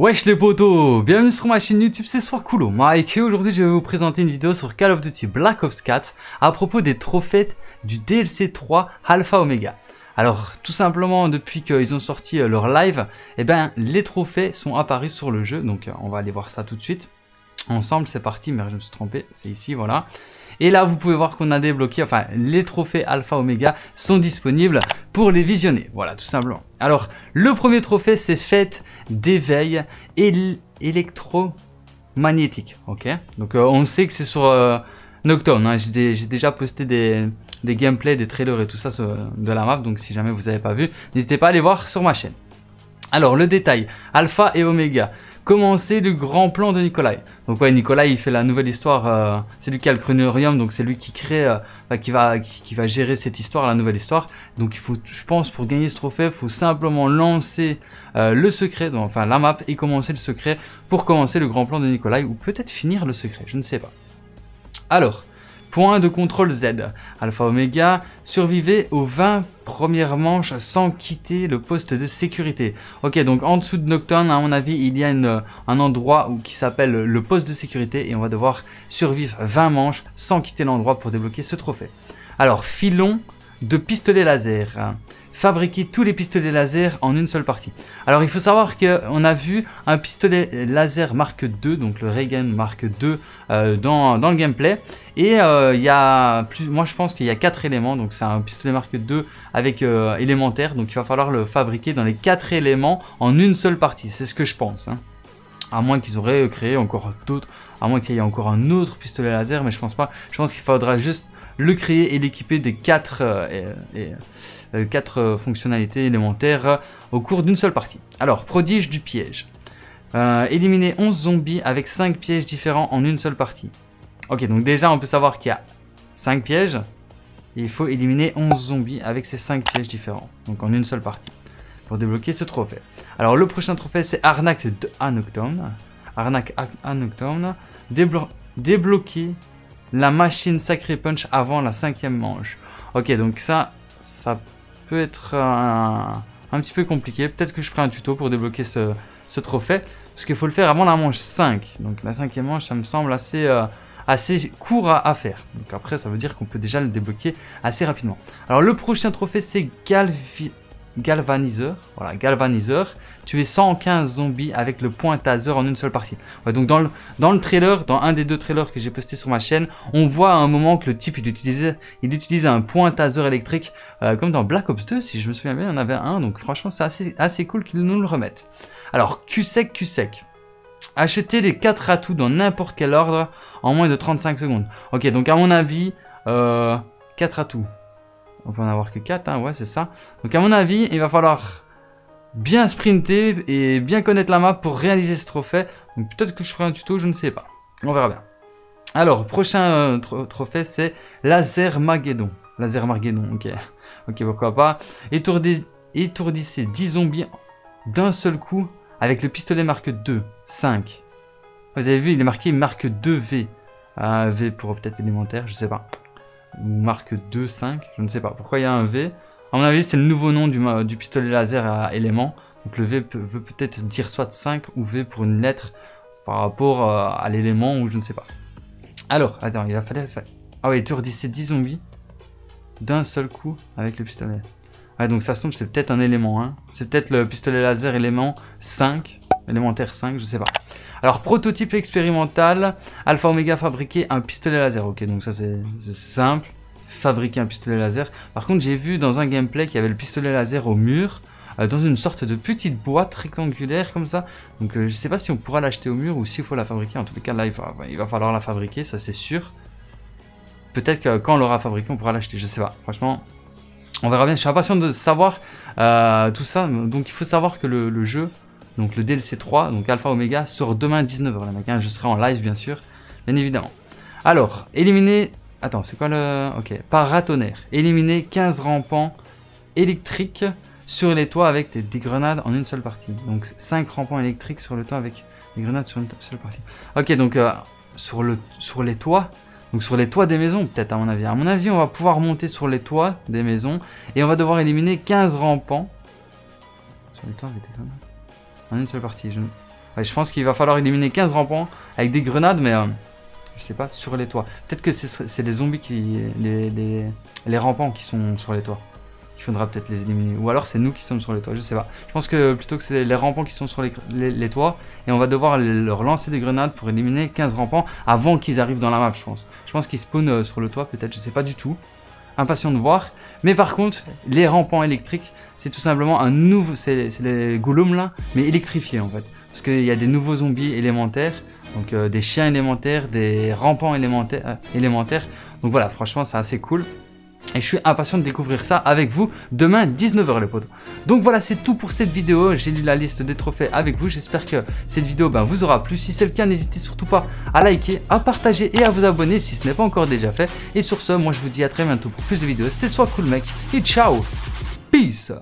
Wesh les potos, bienvenue sur ma chaîne YouTube, c'est Soir Coolo, Mike et aujourd'hui je vais vous présenter une vidéo sur Call of Duty Black Ops 4 à propos des trophées du DLC 3 Alpha Omega. Alors tout simplement depuis qu'ils ont sorti euh, leur live, eh ben les trophées sont apparus sur le jeu, donc euh, on va aller voir ça tout de suite. Ensemble c'est parti, mais je me suis trompé, c'est ici voilà. Et là vous pouvez voir qu'on a débloqué, enfin les trophées Alpha Omega sont disponibles pour les visionner, voilà tout simplement. Alors le premier trophée c'est Fête d'éveil électromagnétique, ok? Donc euh, on sait que c'est sur Nocturne, hein. j'ai déjà posté des, des gameplays, des trailers et tout ça de la map. Donc si jamais vous n'avez pas vu, n'hésitez pas à aller voir sur ma chaîne. Alors le détail, Alpha et Omega. Commencer le grand plan de Nikolai. Donc ouais, Nikolai il fait la nouvelle histoire, euh, c'est lui qui a le chronorium, donc c'est lui qui crée, euh, qui, va, qui, va gérer cette histoire, la nouvelle histoire. Donc il faut, je pense, pour gagner ce trophée, il faut simplement lancer euh, le secret, donc, enfin la map, et commencer le secret pour commencer le grand plan de Nikolai, ou peut-être finir le secret, je ne sais pas. Alors, Point de contrôle Z. Alpha Omega survivait aux 20 premières manches sans quitter le poste de sécurité. Ok, donc en dessous de Nocturne, à mon avis, il y a un endroit qui s'appelle le poste de sécurité et on va devoir survivre 20 manches sans quitter l'endroit pour débloquer ce trophée. Alors, filon de pistolet laser fabriquer tous les pistolets laser en une seule partie. Alors il faut savoir qu'on a vu un pistolet laser Mark 2, donc le Reagan Mark 2 euh, dans, le gameplay. Et euh, il y a plus, moi je pense qu'il y a quatre éléments, donc c'est un pistolet Mark 2 avec euh, élémentaire, donc il va falloir le fabriquer dans les quatre éléments en une seule partie, c'est ce que je pense. Hein. À moins qu'ils auraient créé encore d'autres, à moins qu'il y ait encore un autre pistolet laser, mais je pense pas. Je pense qu'il faudra juste le créer et l'équiper des quatre, euh, euh, euh, fonctionnalités élémentaires au cours d'une seule partie. Alors, prodige du piège. éliminer 11 zombies avec 5 pièges différents en une seule partie. Ok, donc déjà on peut savoir qu'il y a 5 pièges. Il faut éliminer 11 zombies avec ces 5 pièges différents. Donc en une seule partie. Pour débloquer ce trophée. Alors le prochain trophée c'est Arnaque de Nocturne. Arnaque à Nocturne. débloquer la machine Sacré Punch avant la cinquième manche. Ok, donc ça, ça peut être un, petit peu compliqué. Peut-être que je ferai un tuto pour débloquer ce, trophée. Parce qu'il faut le faire avant la manche 5. Donc la cinquième manche, ça me semble assez, euh, assez court à, faire. Donc après, ça veut dire qu'on peut déjà le débloquer assez rapidement. Alors le prochain trophée, c'est Galvi galvaniseur. Voilà, galvaniseur. Tuer 115 zombies avec le point taser en une seule partie. donc dans le, dans le trailer, dans un des deux trailers que j'ai posté sur ma chaîne, on voit à un moment que le type il utilisait, il utilisait un point taser électrique euh, comme dans Black Ops 2, si je me souviens bien, il y en avait un. Donc franchement, c'est assez, assez cool qu'ils nous le remettent. Alors, Q-sec, Q-sec. Acheter les 4 atouts dans n'importe quel ordre en moins de 35 secondes. Ok, donc à mon avis, euh, 4 atouts. On peut en avoir que 4, hein, ouais, c'est ça. Donc à mon avis, il va falloir bien sprinter et bien connaître la map pour réaliser ce trophée. Donc peut-être que je ferai un tuto, je ne sais pas. On verra bien. Alors, prochain euh, trophée, c'est Laser Mageddon. Laser Mageddon, ok. Ok, pourquoi pas. étourdissez 10 zombies d'un seul coup avec le pistolet marque 2, 5. Vous avez vu, il est marqué marque 2V. Un V pour peut-être élémentaire, je sais pas marque 2, 5, je ne sais pas. Pourquoi il y a un V? À mon avis, c'est le nouveau nom du, du, pistolet laser à éléments. Donc le V veut peut-être dire soit 5 ou V pour une lettre par rapport euh, à l'élément ou je ne sais pas. Alors, attends, il va falloir... Ah oui, c'est 10 zombies d'un seul coup avec le pistolet. Ouais, donc ça se tombe, c'est peut-être un élément. Hein. C'est peut-être le pistolet laser élément 5, élémentaire 5, je sais pas. Alors, prototype expérimental, Alpha Omega fabriquer un pistolet laser. Ok, donc ça c'est simple, fabriquer un pistolet laser. Par contre, j'ai vu dans un gameplay qu'il y avait le pistolet laser au mur, euh, dans une sorte de petite boîte rectangulaire comme ça. Donc euh, je sais pas si on pourra l'acheter au mur ou s'il faut la fabriquer. En tout cas, là, il va, falloir la fabriquer, ça c'est sûr. Peut-être que quand on l'aura fabriqué, on pourra l'acheter, je sais pas. Franchement, on verra bien. Je suis impatient de savoir euh, tout ça. Donc il faut savoir que le jeu donc le DLC 3, donc Alpha Omega, sort demain 19h, les Je serai en live, bien sûr, bien évidemment. Alors, éliminer... Attends, c'est quoi le... Ok, paratonnerre. Éliminer 15 rampants électriques sur les toits avec des, grenades en une seule partie. Donc 5 rampants électriques sur le toit avec des grenades sur une seule partie. Ok, donc euh, sur, sur les toits, donc sur les toits des maisons peut-être à mon avis. À mon avis, on va pouvoir monter sur les toits des maisons et on va devoir éliminer 15 rampants. Sur les toits avec des grenades en une seule partie. Je... je pense qu'il va falloir éliminer 15 rampants avec des grenades, mais je sais pas, sur les toits. Peut-être que c'est les zombies qui. Les, les, les rampants qui sont sur les toits. Il faudra peut-être les éliminer. Ou alors c'est nous qui sommes sur les toits, je sais pas. Je pense que plutôt que c'est les rampants qui sont sur les, les, toits. Et on va devoir leur lancer des grenades pour éliminer 15 rampants avant qu'ils arrivent dans la map, je pense. Je pense qu'ils spawnent euh, sur le toit, peut-être, je sais pas du tout. Impatient de voir. Mais par contre, les rampants électriques, c'est tout simplement un nouveau... C'est les golems là, mais électrifiés en fait. Parce qu'il y a des nouveaux zombies élémentaires. Donc euh, des chiens élémentaires, des rampants élémentaires, euh, élémentaires. Donc voilà, franchement, c'est assez cool. Et je suis impatient de découvrir ça avec vous demain 19h les potes. Donc voilà c'est tout pour cette vidéo, j'ai lu la liste des trophées avec vous, j'espère que cette vidéo ben, vous aura plu. Si c'est le cas n'hésitez surtout pas à liker, à partager et à vous abonner si ce n'est pas encore déjà fait. Et sur ce moi je vous dis à très bientôt pour plus de vidéos, c'était soit cool mec. Et ciao. Peace